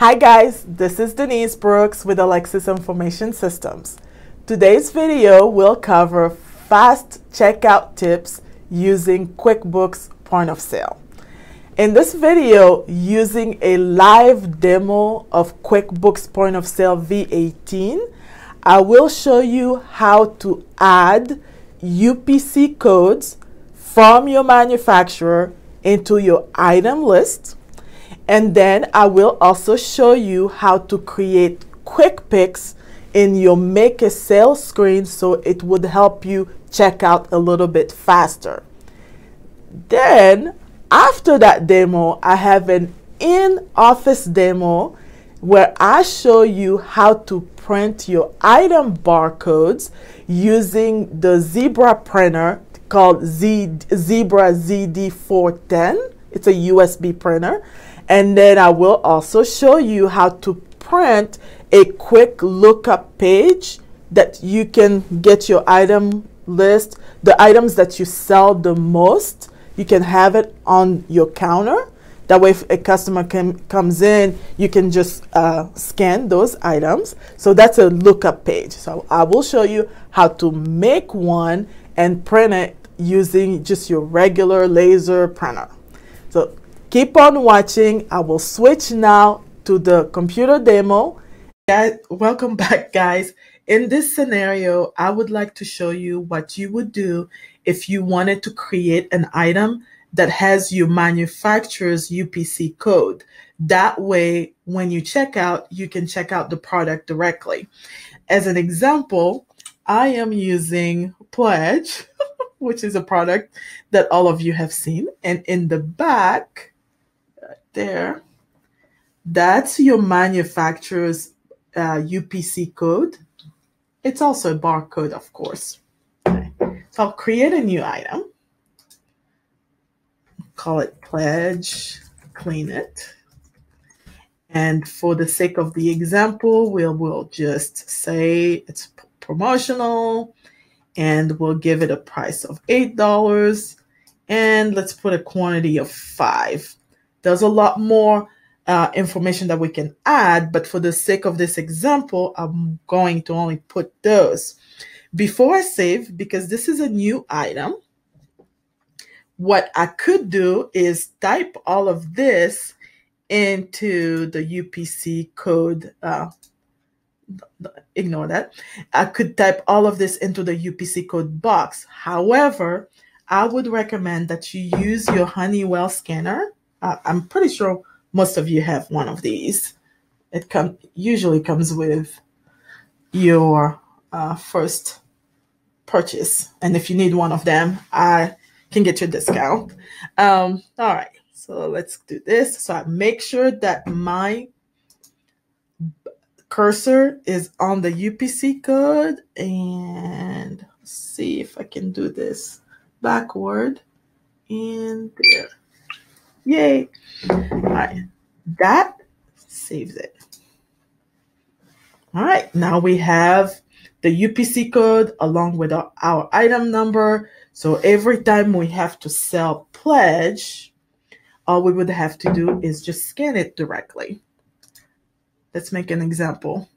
Hi guys, this is Denise Brooks with Alexis Information Systems. Today's video will cover fast checkout tips using QuickBooks Point of Sale. In this video, using a live demo of QuickBooks Point of Sale V18, I will show you how to add UPC codes from your manufacturer into your item list and then I will also show you how to create quick picks in your make a sale screen so it would help you check out a little bit faster. Then after that demo, I have an in-office demo where I show you how to print your item barcodes using the Zebra printer called Z Zebra ZD410. It's a USB printer. And then I will also show you how to print a quick lookup page that you can get your item list, the items that you sell the most, you can have it on your counter. That way, if a customer comes in, you can just uh, scan those items. So that's a lookup page. So I will show you how to make one and print it using just your regular laser printer. So Keep on watching. I will switch now to the computer demo. Guys, welcome back, guys. In this scenario, I would like to show you what you would do if you wanted to create an item that has your manufacturer's UPC code. That way, when you check out, you can check out the product directly. As an example, I am using Pledge, which is a product that all of you have seen. And in the back, there. That's your manufacturer's uh, UPC code. It's also a barcode, of course. Okay. So I'll create a new item. Call it pledge, clean it. And for the sake of the example, we'll, we'll just say it's promotional and we'll give it a price of $8 and let's put a quantity of five. There's a lot more uh, information that we can add, but for the sake of this example, I'm going to only put those. Before I save, because this is a new item, what I could do is type all of this into the UPC code. Uh, ignore that. I could type all of this into the UPC code box. However, I would recommend that you use your Honeywell scanner I'm pretty sure most of you have one of these. It com- usually comes with your uh, first purchase. And if you need one of them, I can get you a discount. Um, all right, so let's do this. So I make sure that my cursor is on the UPC code and see if I can do this backward in there. Yay. All right. That saves it. All right. Now we have the UPC code along with our, our item number. So every time we have to sell pledge, all we would have to do is just scan it directly. Let's make an example.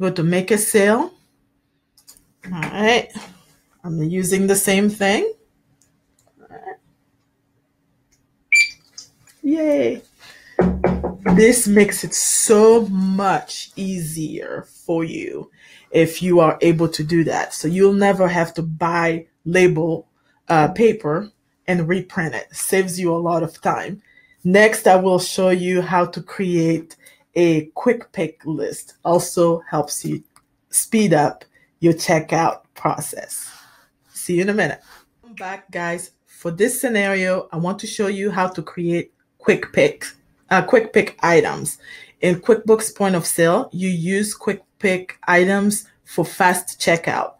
Go to make a sale. All right. I'm using the same thing. Yay! This makes it so much easier for you if you are able to do that. So you'll never have to buy label uh, paper and reprint it. Saves you a lot of time. Next, I will show you how to create a quick pick list. Also helps you speed up your checkout process. See you in a minute. Back, guys. For this scenario, I want to show you how to create quick pick, uh, quick pick items. In QuickBooks Point of Sale, you use quick pick items for fast checkout.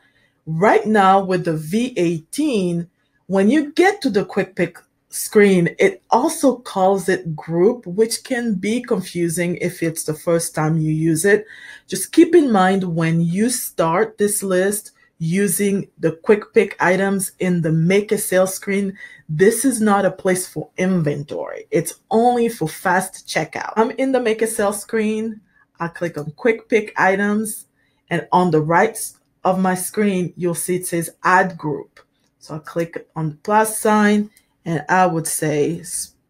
Right now with the V18, when you get to the quick pick screen, it also calls it group, which can be confusing if it's the first time you use it. Just keep in mind when you start this list, using the quick pick items in the make a sale screen, this is not a place for inventory. It's only for fast checkout. I'm in the make a sale screen. I click on quick pick items and on the right of my screen, you'll see it says add group. So I click on the plus sign and I would say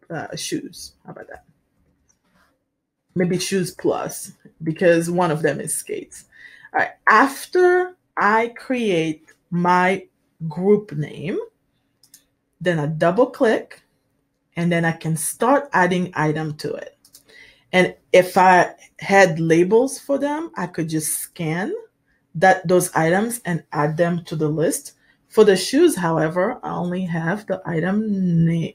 uh, shoes. How about that? Maybe shoes plus because one of them is skates. All right. After I create my group name, then I double click and then I can start adding item to it. And if I had labels for them, I could just scan that those items and add them to the list. For the shoes, however, I only have the item na-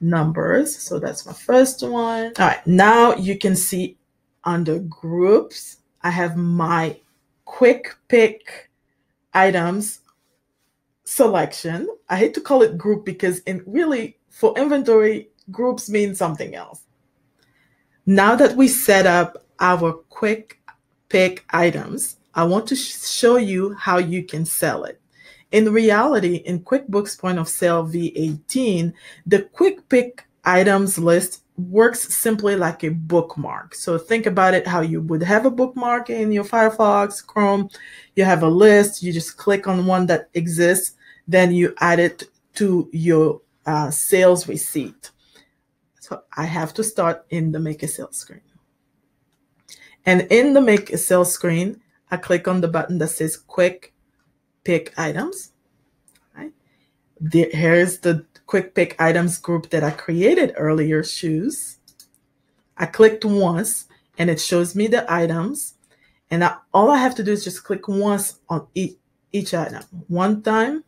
numbers. So that's my first one. All right, now you can see under groups, I have my quick pick items selection. I hate to call it group because in really for inventory, groups mean something else. Now that we set up our quick pick items, I want to sh- show you how you can sell it. In reality, in QuickBooks Point of Sale V18, the quick pick items list works simply like a bookmark. So think about it how you would have a bookmark in your Firefox, Chrome. You have a list, you just click on one that exists, then you add it to your uh, sales receipt. So I have to start in the Make a Sales screen. And in the Make a Sales screen, I click on the button that says Quick Pick Items. Right. There, here's the quick pick items group that I created earlier, shoes. I clicked once and it shows me the items. And I, all I have to do is just click once on each, each item. One time,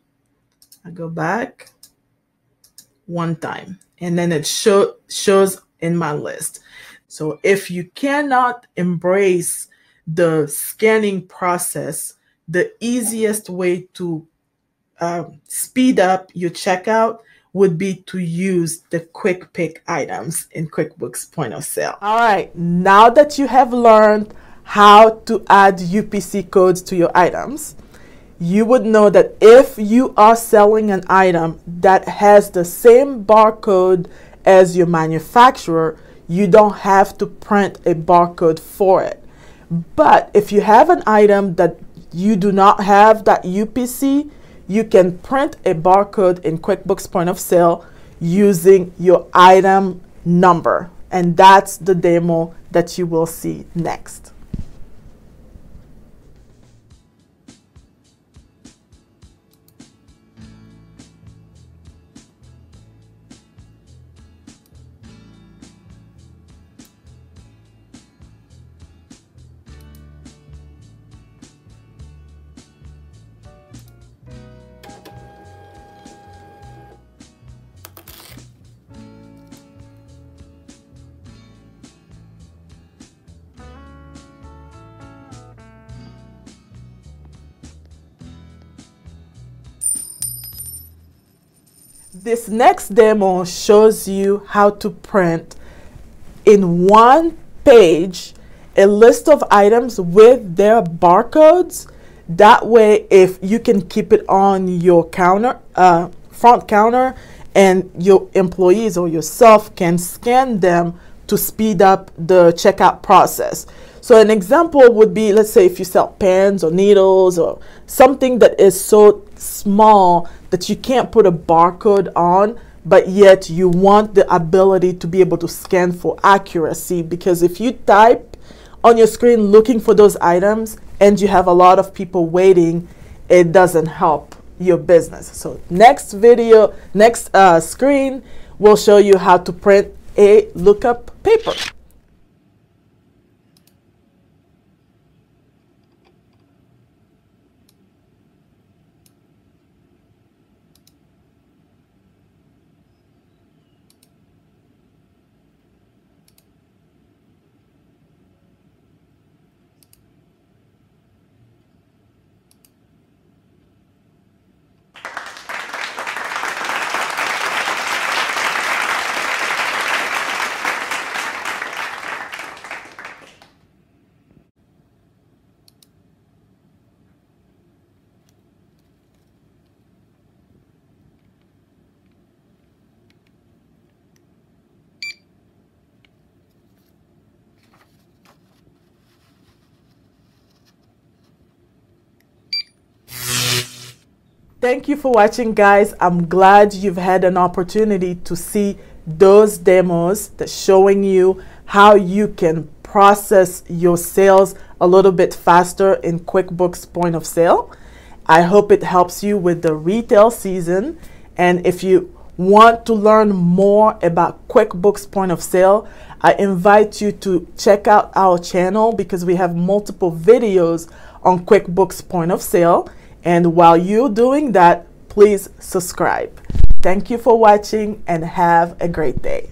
I go back, one time, and then it show, shows in my list. So if you cannot embrace the scanning process, the easiest way to uh, speed up your checkout would be to use the quick pick items in QuickBooks Point of Sale. All right, now that you have learned how to add UPC codes to your items, you would know that if you are selling an item that has the same barcode as your manufacturer, you don't have to print a barcode for it. But if you have an item that you do not have that UPC, you can print a barcode in QuickBooks Point of Sale using your item number. And that's the demo that you will see next. This next demo shows you how to print in one page a list of items with their barcodes. That way, if you can keep it on your counter, uh, front counter, and your employees or yourself can scan them to speed up the checkout process. So an example would be, let's say if you sell pens or needles or something that is so small that you can't put a barcode on, but yet you want the ability to be able to scan for accuracy. Because if you type on your screen looking for those items and you have a lot of people waiting, it doesn't help your business. So next video, next uh, screen will show you how to print a lookup paper. Thank you for watching guys. I'm glad you've had an opportunity to see those demos that showing you how you can process your sales a little bit faster in QuickBooks point of sale. I hope it helps you with the retail season. And if you want to learn more about QuickBooks point of sale, I invite you to check out our channel because we have multiple videos on QuickBooks point of sale. And while you're doing that, please subscribe. Thank you for watching and have a great day.